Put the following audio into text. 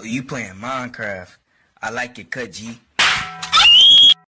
Oh, you playing Minecraft. I like it, cut,